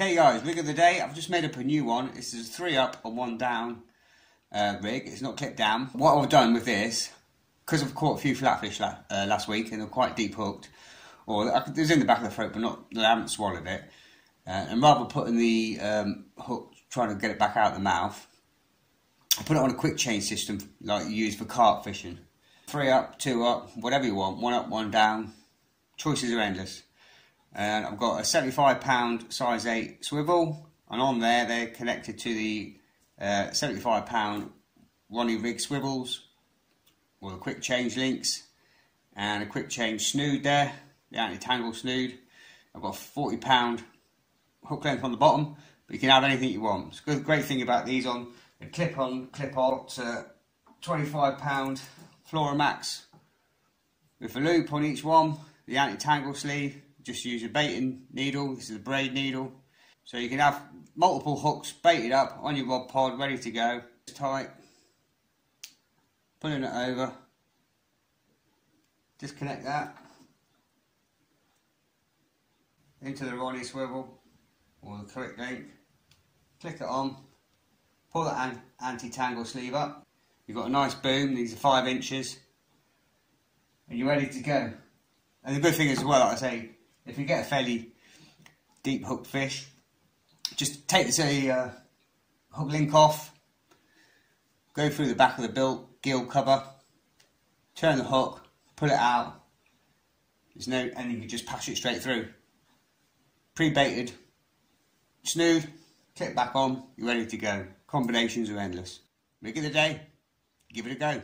Okay guys, rig of the day. I've just made up a new one. This is three up and one down uh, rig. It's not clipped down. What I've done with this, because I've caught a few flatfish la uh, last week and they're quite deep hooked, or it was in the back of the throat but not, I haven't swallowed it. Uh, and rather putting the um, hook, trying to get it back out of the mouth, I put it on a quick change system like you use for carp fishing. Three up, two up, whatever you want, one up, one down. Choices are endless and I've got a 75 pound size 8 swivel and on there they're connected to the uh, 75 pound Ronnie rig swivels with a quick change links and a quick change snood there the anti-tangle snood. I've got a 40 pound hook length on the bottom but you can have anything you want. It's the great thing about these on the clip on clip on to 25 pound Flora Max with a loop on each one the anti-tangle sleeve just use a baiting needle. This is a braid needle. So you can have multiple hooks baited up on your rod pod, ready to go. It's tight. Pulling it over. Disconnect that. Into the Ronnie swivel or the quick link. Click it on. Pull that anti-tangle sleeve up. You've got a nice boom. These are five inches. And you're ready to go. And the good thing as well, like I say, if you get a fairly deep hooked fish, just take the uh, hook link off, go through the back of the bill, gill cover, turn the hook, pull it out. There's no, and you can just pass it straight through. Pre-baited, snood, clip back on, you're ready to go. Combinations are endless. Rig of the day, give it a go.